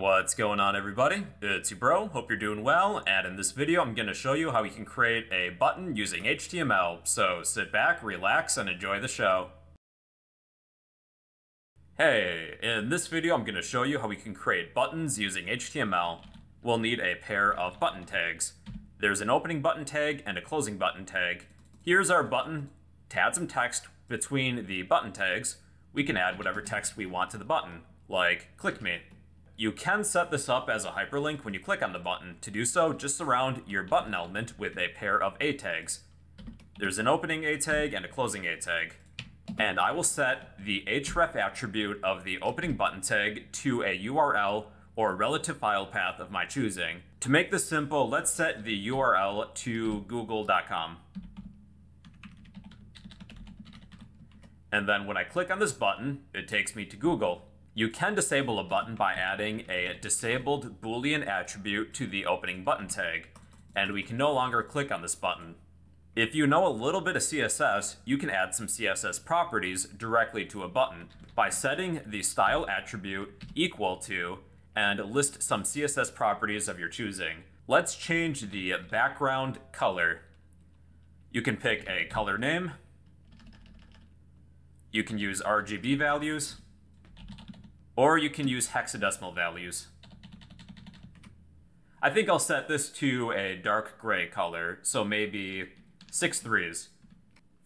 What's going on everybody? It's your bro, hope you're doing well, and in this video I'm going to show you how you can create a button using HTML, so sit back, relax, and enjoy the show. Hey, in this video I'm going to show you how we can create buttons using HTML. We'll need a pair of button tags. There's an opening button tag and a closing button tag. Here's our button. To add some text between the button tags, we can add whatever text we want to the button, like click me. You can set this up as a hyperlink when you click on the button. To do so, just surround your button element with a pair of A tags. There's an opening A tag and a closing A tag. And I will set the href attribute of the opening button tag to a URL or relative file path of my choosing. To make this simple, let's set the URL to google.com. And then when I click on this button, it takes me to Google. You can disable a button by adding a disabled boolean attribute to the opening button tag, and we can no longer click on this button. If you know a little bit of CSS, you can add some CSS properties directly to a button by setting the style attribute equal to and list some CSS properties of your choosing. Let's change the background color. You can pick a color name. You can use RGB values or you can use hexadecimal values. I think I'll set this to a dark gray color, so maybe six threes.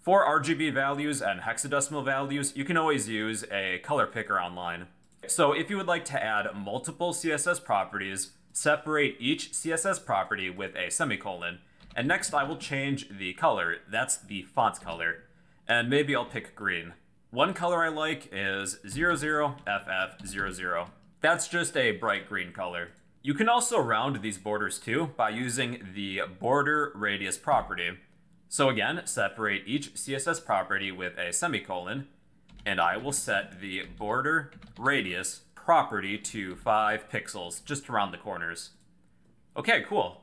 For RGB values and hexadecimal values, you can always use a color picker online. So if you would like to add multiple CSS properties, separate each CSS property with a semicolon. And next I will change the color, that's the font color. And maybe I'll pick green. One color I like is 00FF00. That's just a bright green color. You can also round these borders too by using the border radius property. So again, separate each CSS property with a semicolon, and I will set the border radius property to 5 pixels, just around the corners. Okay, cool.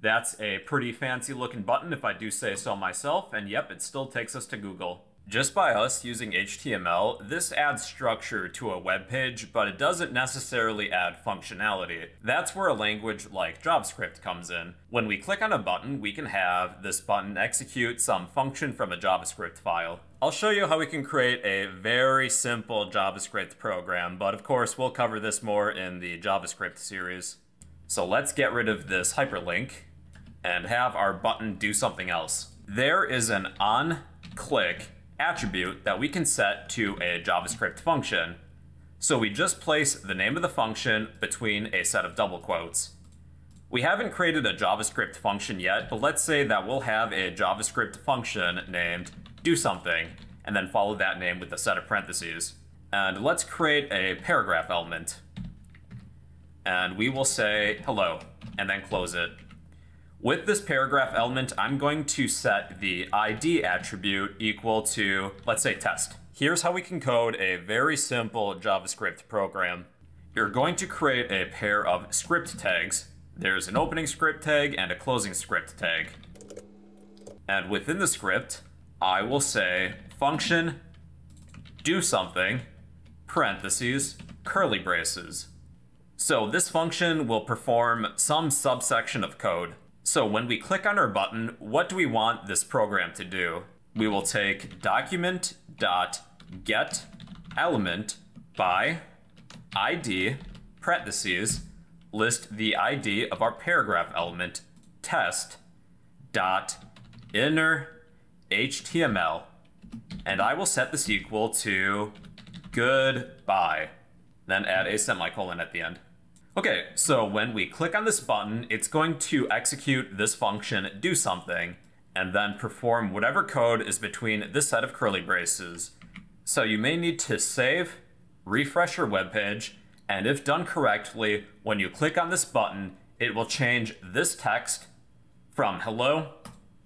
That's a pretty fancy looking button if I do say so myself, and yep, it still takes us to Google. Just by us using HTML, this adds structure to a web page, but it doesn't necessarily add functionality. That's where a language like JavaScript comes in. When we click on a button, we can have this button execute some function from a JavaScript file. I'll show you how we can create a very simple JavaScript program, but of course we'll cover this more in the JavaScript series. So let's get rid of this hyperlink and have our button do something else. There is an on click attribute that we can set to a JavaScript function. So we just place the name of the function between a set of double quotes. We haven't created a JavaScript function yet, but let's say that we'll have a JavaScript function named do something, and then follow that name with a set of parentheses. And let's create a paragraph element. And we will say hello, and then close it. With this paragraph element, I'm going to set the ID attribute equal to, let's say, test. Here's how we can code a very simple JavaScript program. You're going to create a pair of script tags. There's an opening script tag and a closing script tag. And within the script, I will say function do something, parentheses, curly braces. So this function will perform some subsection of code. So when we click on our button, what do we want this program to do? We will take document dot get element by ID parentheses list the ID of our paragraph element test dot inner HTML and I will set this equal to goodbye then add a semicolon at the end. Okay, so when we click on this button, it's going to execute this function, do something, and then perform whatever code is between this set of curly braces. So you may need to save, refresh your web page, and if done correctly, when you click on this button, it will change this text from hello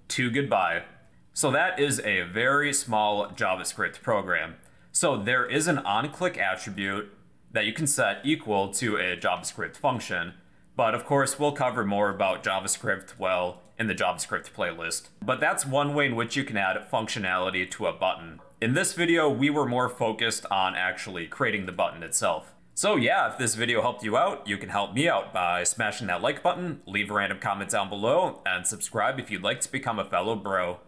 to goodbye. So that is a very small JavaScript program. So there is an on-click attribute that you can set equal to a JavaScript function. But of course, we'll cover more about JavaScript well in the JavaScript playlist. But that's one way in which you can add functionality to a button. In this video, we were more focused on actually creating the button itself. So yeah, if this video helped you out, you can help me out by smashing that like button, leave a random comment down below, and subscribe if you'd like to become a fellow bro.